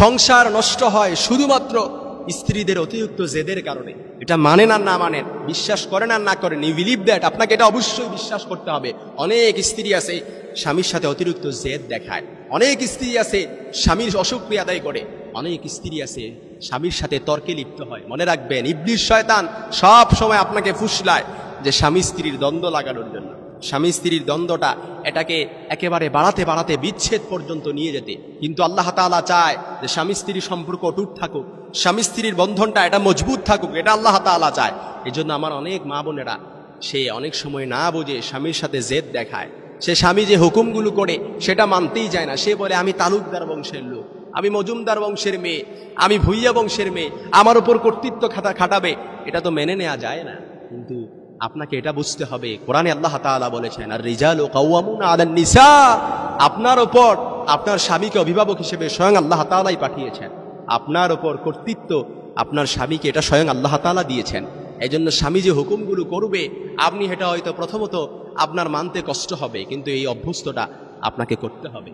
সংসার নষ্ট হয় শুধুমাত্র স্ত্রীদের অতিরিক্ত জেদের কারণে। এটা মানেন আর না মানেন বিশ্বাস করেন আর না করেন ইউ বিলিভ দ্যাট আপনাকে এটা অবশ্যই বিশ্বাস করতে হবে। অনেক স্ত্রী আছে, স্বামীর সাথে অতিরিক্ত জেদ দেখায়। অনেক স্ত্রী আছে, স্বামীর অসুক্রিয়া আদায় করে। অনেক স্ত্রী আছে, স্বামীর সাথে তর্কে লিপ্ত হয়। মনে রাখবেন ইবলিশ শয়তান সব সময় আপনাকে ফুসলায়। যে স্বামী স্ত্রীর দ্বন্দ্ব লাগানোর জন্য। স্বামী স্ত্রীর দ্বন্দ্বটা এটাকে একেবারে বাড়াতে বাড়াতে বিচ্ছেদ পর্যন্ত নিয়ে যেতে। কিন্তু আল্লাহ তাআলা চায় যে স্বামী স্ত্রীর সম্পর্ক অটুট থাকুক, স্বামী স্ত্রীর বন্ধনটা এটা মজবুত থাকুক, এটা আল্লাহ তাআলা চায়। এই জন্য আমার অনেক মা বোনেরা সে অনেক সময় না বুঝে স্বামীর সাথে জেদ দেখায়। সে স্বামী যে হুকুমগুলো করে সেটা মানতেই যায় না। সে বলে, আমি তালুকদার বংশের লোক, আমি মজুমদার বংশের মেয়ে, আমি ভুইয়া বংশের মেয়ে, আমার উপর কর্তৃত্ব খাতা খাটাবে। এটা তো মেনে নেওয়া যায় না। কিন্তু আপনাকে এটা বুঝতে হবে। কোরআনে আল্লাহ তাআলা বলেছেন আর রিজাল ও কাউয়ামুন আলান নিসা। আপনার ওপর আপনার স্বামীকে অভিভাবক হিসেবে স্বয়ং আল্লাহ তাআলাই পাঠিয়েছেন। আপনার ওপর কর্তৃত্ব আপনার স্বামীকে এটা স্বয়ং আল্লাহ তাআলা দিয়েছেন। এই জন্য স্বামী যে হুকুমগুলো করবে, আপনি এটা হয়তো প্রথমত আপনার মানতে কষ্ট হবে, কিন্তু এই অভ্যস্তটা আপনাকে করতে হবে।